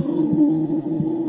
あ